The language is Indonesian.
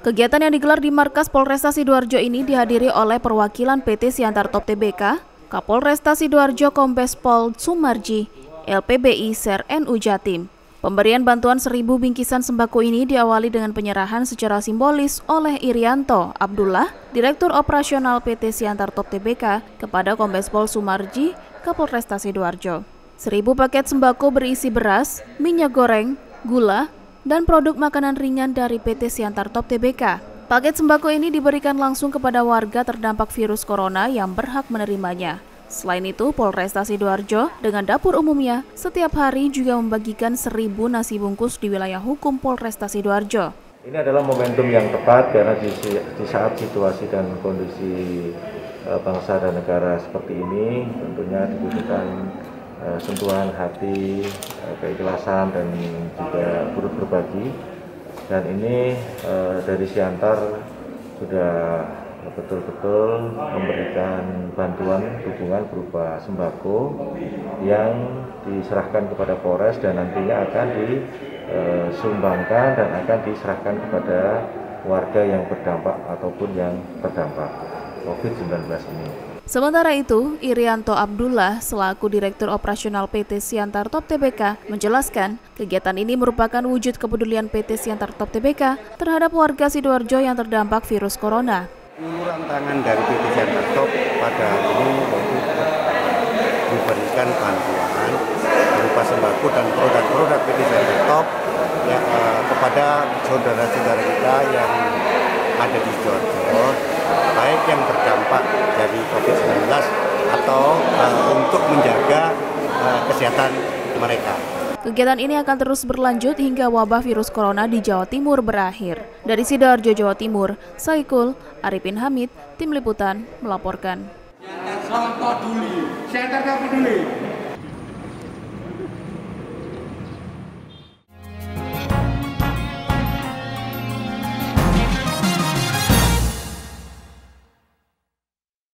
Kegiatan yang digelar di markas Polresta Sidoarjo ini dihadiri oleh perwakilan PT Siantar Top TBK, Kapolresta Sidoarjo Kombes Pol Sumarji, LPBI Ser NU Jatim. Pemberian bantuan seribu bingkisan sembako ini diawali dengan penyerahan secara simbolis oleh Irianto Abdullah, Direktur Operasional PT Siantar Top TBK, kepada Kombes Pol Sumarji, Kapolresta Sidoarjo. Seribu paket sembako berisi beras, minyak goreng, gula, dan produk makanan ringan dari PT Siantar Top TBK. Paket sembako ini diberikan langsung kepada warga terdampak virus corona yang berhak menerimanya. Selain itu, Polresta Sidoarjo dengan dapur umumnya setiap hari juga membagikan seribu nasi bungkus di wilayah hukum Polresta Sidoarjo. Ini adalah momentum yang tepat karena di, di saat situasi dan kondisi uh, bangsa dan negara seperti ini tentunya dibutuhkan uh, sentuhan hati, uh, keikhlasan dan juga turut berbagi. Dan ini dari Siantar sudah betul-betul memberikan bantuan dukungan berupa sembako yang diserahkan kepada Polres dan nantinya akan disumbangkan dan akan diserahkan kepada warga yang berdampak ataupun yang terdampak COVID-19 ini. Sementara itu, Irianto Abdullah selaku Direktur Operasional PT Siantar Top TBK menjelaskan kegiatan ini merupakan wujud kepedulian PT Siantar Top TBK terhadap warga Sidoarjo yang terdampak virus corona. Uluran tangan dari PT Siantar Top pada hari ini diberikan bantuan berupa sembako dan produk-produk PT Siantar Top ya, eh, kepada saudara-saudara kita yang ada di Sidoarjo baik yang terdampak COVID-19 atau uh, untuk menjaga uh, kesehatan mereka. Kegiatan ini akan terus berlanjut hingga wabah virus corona di Jawa Timur berakhir. Dari Sidoarjo, Jawa Timur, Saikul, Arifin Hamid, Tim Liputan melaporkan. Selamat peduli, saya peduli.